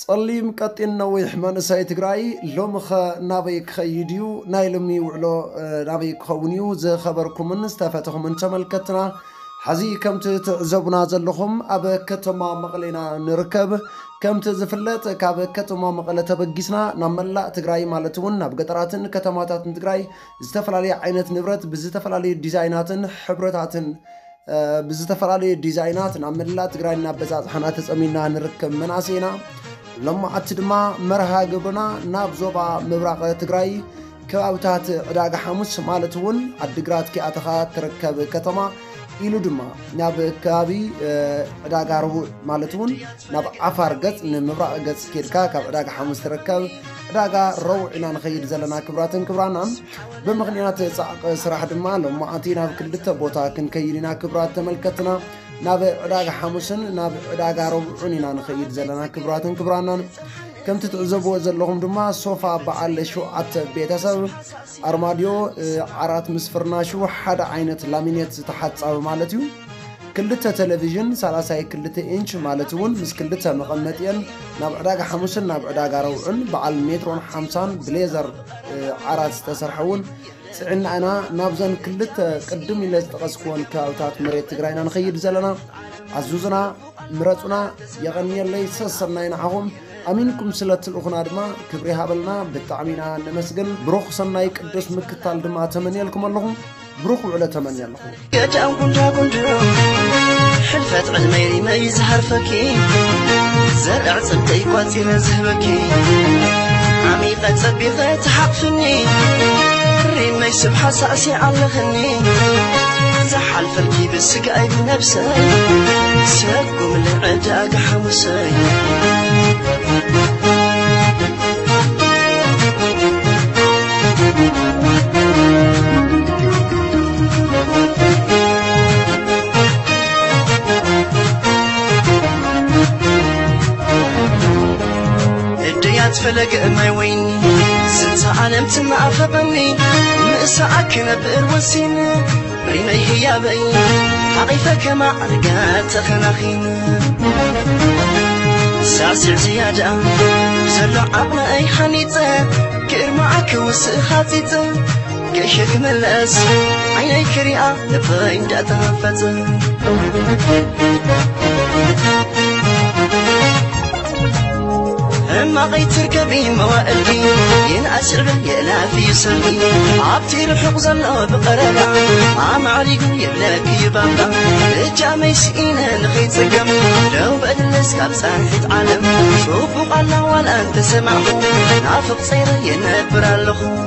ጸሊም ቀጢን ነዊሕ መንእሰይ ትግራይ? ሎሚ ኸ ናበይ ክኸይድ እዩ። ናይ ሎሚ ውዕሎ ናበይ ክኸውን እዩ። ዝኸበርኩምን ዝተፈተኹምን ተመልከትና። ሕዚ ከምቲ ትዕዘቡና ዘለኹም ኣብ ከተማ መቐለ ንርከብ። ከምቲ ዝፍለጥ ካብ ከተማ መቐለ ተበጊስና ናብ መላእ ትግራይ ማለት እውን ናብ ገጠራትን ከተማታትን ትግራይ ዝተፈላለየ ዓይነት ንብረት ብዝተፈላለዩ ዲዛይናትን ሕብረታትን ብዝተፈላለዩ ዲዛይናት ናብ መላእ ትግራይ እናበፃፅሓና ተፀሚና ንርከብ መናእሰይና ሎማዓቲ ድማ መርሃ ግብርና ናብ ዞባ ምብራቕ ትግራይ ከባብታት ዕዳጋ ሓሙስ ማለት እውን ዓዲግራት ኪኣተኻ ትርከብ ከተማ ኢሉ ድማ ናብ ከባቢ ዕዳጋ ርቡዕ ማለት እውን ናብ ዓፋር ገፅ ንምብራቕ ገፅ ኬድካ ካብ ዕዳጋ ሓሙስ ትርከብ። ዕዳጋ ረቡዕ ኢና ንኸይድ ዘለና ክብራትን ክብራናን ብምክንያት ፃዕቂ ስራሕ ድማ ሎማዓንቲ ናብ ክልተ ቦታ ክንከይድ ኢና ክብራት ተመልከትና። ናብ ዕዳጋ ሓሙስን ናብ ዕዳጋ ረቡዕን ኢና ንኸይድ ዘለና ክብራትን ክብራናን ከምቲ ትዕዘብዎ ዘለኹም ድማ ሶፋ በዓል ሸውዓተ ቤተሰብ ኣርማድዮ ዓራት ምስ ፍርናሹ ሓደ ዓይነት ላሚኔት ዝተሓፀበ ማለት እዩ ክልተ ቴሌቭዥን 32 ኢንች ማለት እውን ምስ ክልተ መቐመጢአን ናብ ዕዳጋ ሓሙስን ናብ ዕዳጋ ረውዕን በዓል ሜትሮን 50 ብሌዘር ዓራት ዝተሰርሐ እውን ፅዕና ኢና ናብዘን ክልተ ቅድም ኢለ ዝጠቐስክዎን ከባብታት መሬት ትግራይና ንኸይድ ዘለና ኣዙዝና ምረፁና የቐኒየለይ ሰሰናይ ንዓኹም ኣሚንኩም ስለ ትልእኹና ድማ ክብሪ ሃበልና ብጣዕሚ ኢና ነመስግን ብሩኽ ሰናይ ቅዱስ ምክታል ድማ ተመንየልኩም ኣለኹ ብሩኽ ውዕለ ተመንየ ኣለኹ ገዳም ጉንዳ ጉንዶ ሕልፈት ዕድመይ ሪመይ ዝሃርፈኪ ዘርዕ ፅንተይ ቋፂረ ዝህበኪ ዓሚቐ ፀቢቐ ትሓቕፍኒ ميات فلق مايوين سنت عالم تنعف بني مئسعك نبئر وسين ريمي هي بين حقيفك مع عرقات خناخين ساسع زيادة. زلع عقل أي حنيتة كير معك وسخاتيتة كيشك ملأس عيني كريئة لبين داتها فتن بغيت تركبين مواقفي ين البنية لا في سمي عبتي رفق زنا بقرارة عام يلا في بابا. الجامع شئينا نخيت سقم لو بقد الناس كابسان حيت عالم. شوفوا قلنا ولا انت سمعوا نافق صيري ينبر اللخو.